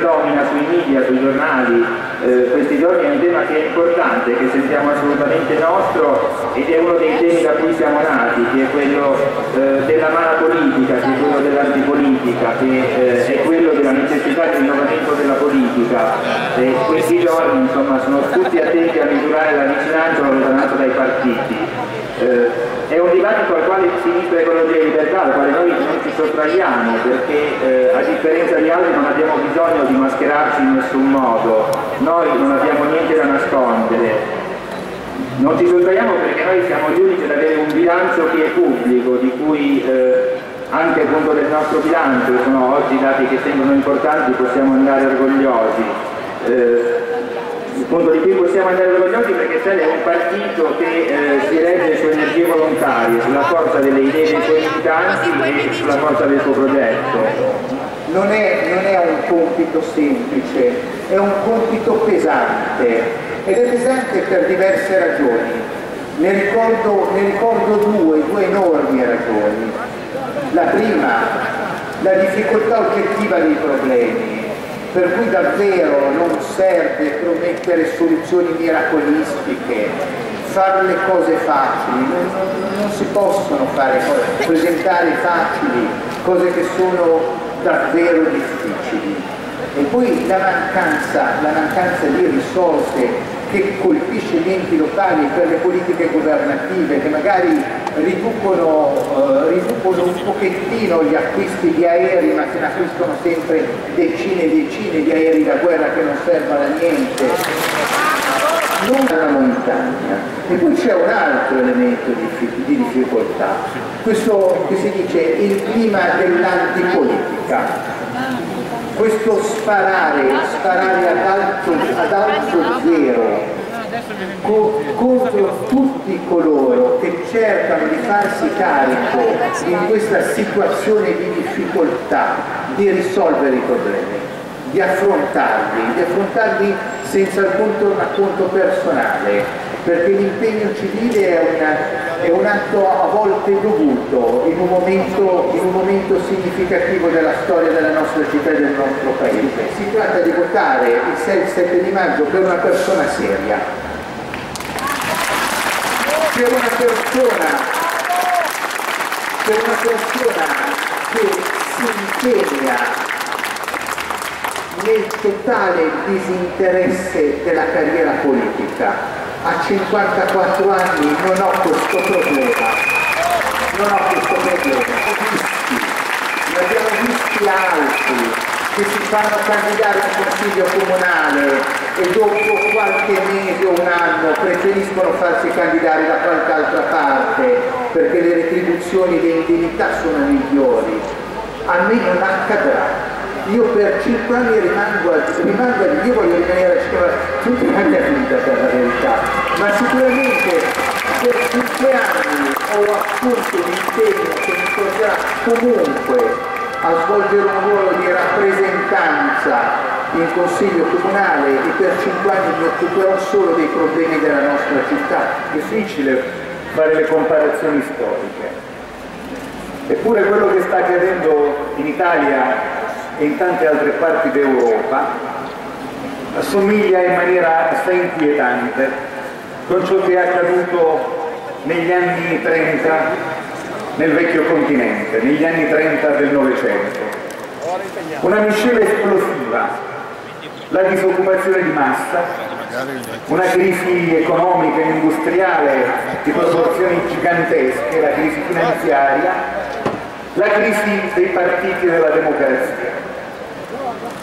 predomina sui media, sui giornali eh, questi giorni è un tema che è importante, che sentiamo assolutamente nostro ed è uno dei temi da cui siamo nati, che è quello eh, della mala politica, che è quello dell'antipolitica, che eh, è quello della necessità di rinnovamento della politica. E questi giorni insomma, sono tutti attenti a misurare la vicinanza la lontananza dai partiti. Eh, è un dibattito al ecologia e libertà, al quale noi non ci sottraiamo perché eh, a differenza di altri non abbiamo bisogno di mascherarci in nessun modo, noi non abbiamo niente da nascondere. Non ci sottraiamo perché noi siamo gli unici ad avere un bilancio che è pubblico, di cui eh, anche appunto del nostro bilancio, sono oggi dati che sembrano importanti, possiamo andare orgogliosi. Eh, punto di cui possiamo andare orgogliosi perché Sele è un partito che eh, si regge su energie volontarie, sulla forza delle idee dei suoi militanti e sulla forza del suo progetto. Non è, non è un compito semplice, è un compito pesante ed è pesante per diverse ragioni. Ne ricordo, ne ricordo due, due enormi ragioni. La prima, la difficoltà oggettiva dei problemi, per cui davvero non serve promettere soluzioni miracolistiche, fare le cose facili, non, non, non si possono fare cose, presentare facili cose che sono davvero difficili. E poi la mancanza, la mancanza di risorse che colpisce gli enti locali per le politiche governative che magari riducono, eh, riducono un pochettino gli acquisti di aerei ma se ne acquistano sempre decine e decine di aerei da guerra che non servono a niente. Non alla montagna. E poi c'è un altro elemento di, di difficoltà. Questo che si dice il clima dell'antipolitica. Questo sparare, sparare ad alto, ad alto zero co contro tutti coloro cercano di farsi carico in questa situazione di difficoltà di risolvere i problemi, di affrontarli, di affrontarli senza alcun racconto personale, perché l'impegno civile è, una, è, un atto a volte dovuto in un, momento, in un momento significativo della storia della nostra città e del nostro paese. Si tratta di votare il 6-7 di maggio per una persona seria, per una persona, per una persona che si impegna nel totale disinteresse della carriera politica. A 54 anni non ho questo problema, non ho questo problema, ho visti, ne abbiamo visti altri che si fanno candidare in consiglio comunale e dopo qualche mese o un anno preferiscono farsi candidare da qualche altra parte perché le retribuzioni e le indennità sono migliori. A me non accadrà io per cinque anni rimango, rimango io voglio rimanere a cinema tutta la mia vita per la verità, ma sicuramente per cinque anni ho appunto un impegno che mi porterà comunque a svolgere un ruolo rappresentanza in consiglio comunale e per cinque anni mi occuperò solo dei problemi della nostra città. Difficile fare le comparazioni storiche. Eppure quello che sta accadendo in Italia e in tante altre parti d'Europa assomiglia in maniera assai inquietante con ciò che è accaduto negli anni 30 nel vecchio continente, negli anni 30 del Novecento. Una miscela esplosiva, la disoccupazione di massa, una crisi economica e industriale di proporzioni gigantesche, la crisi finanziaria, la crisi dei partiti della democrazia.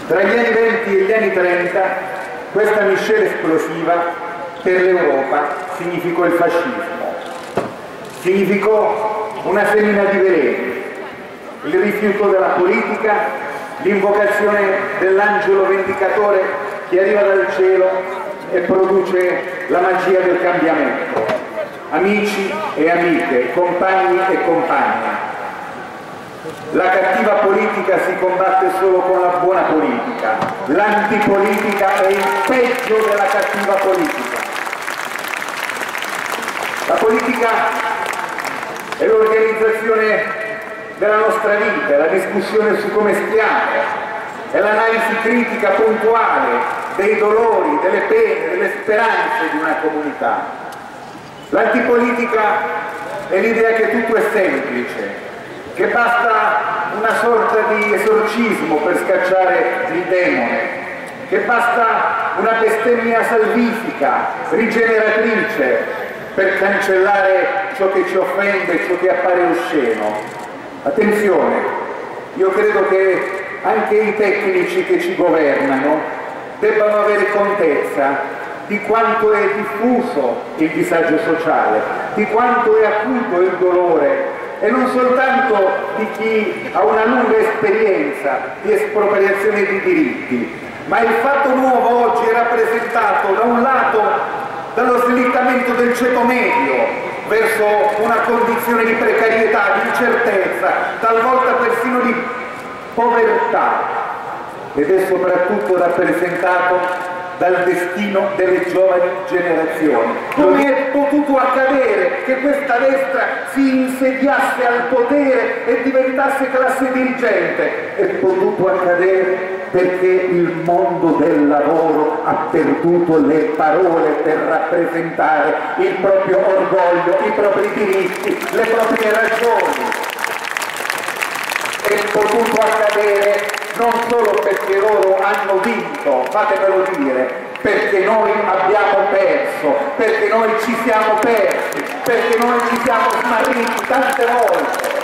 Tra gli anni 20 e gli anni 30 questa miscela esplosiva per l'Europa significò il fascismo, significò una semina di veleni, il rifiuto della politica, l'invocazione dell'angelo vendicatore che arriva dal cielo e produce la magia del cambiamento. Amici e amiche, compagni e compagne, la cattiva politica si combatte solo con la buona politica, l'antipolitica è il peggio della cattiva politica. La politica è l'organizzazione della nostra vita, la discussione su come stiamo, è l'analisi critica puntuale dei dolori, delle pene, delle speranze di una comunità. L'antipolitica è l'idea che tutto è semplice, che basta una sorta di esorcismo per scacciare il demone, che basta una bestemmia salvifica, rigeneratrice, per cancellare ciò che ci offende, ciò che appare osceno. Attenzione, io credo che anche i tecnici che ci governano debbano avere contezza di quanto è diffuso il disagio sociale, di quanto è acuto il dolore e non soltanto di chi ha una lunga esperienza di espropriazione di diritti, ma il fatto nuovo oggi è rappresentato da un lato dallo slittamento del ceto medio verso una condizione di precarietà, di incertezza, talvolta persino di povertà. Ed è soprattutto rappresentato dal destino delle giovani generazioni. Come è potuto accadere che questa destra si insediasse al potere e diventasse classe dirigente? È potuto accadere perché il mondo del lavoro ha perduto le parole per rappresentare il proprio orgoglio, i propri diritti, le proprie ragioni. È potuto accadere non solo perché loro hanno vinto, fatemelo dire, perché noi abbiamo perso, perché noi ci siamo persi, perché noi ci siamo smarriti tante volte.